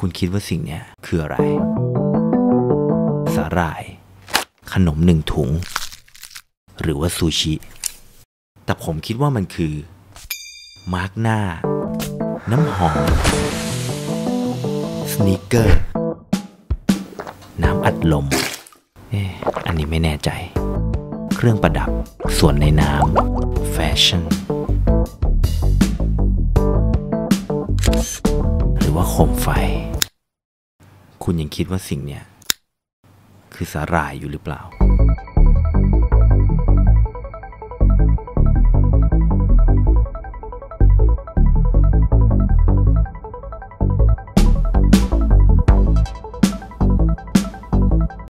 คุณคิดว่าสิ่งนี้คืออะไร สาหร่าย ขนมหนึ่งถุง หรือว่าซูชิ แต่ผมคิดว่ามันคือ มาร์กหน้า น้ำหอม สนีกเกอร์ น้ำอัดลมเอ๊ะอันนี้ไม่แน่ใจ เครื่องประดับ ส่วนในน้ำ แฟชั่น ว่าโคมไฟ คุณยังคิดว่าสิ่งเนี้ยคือสาหร่ายอยู่หรือเปล่า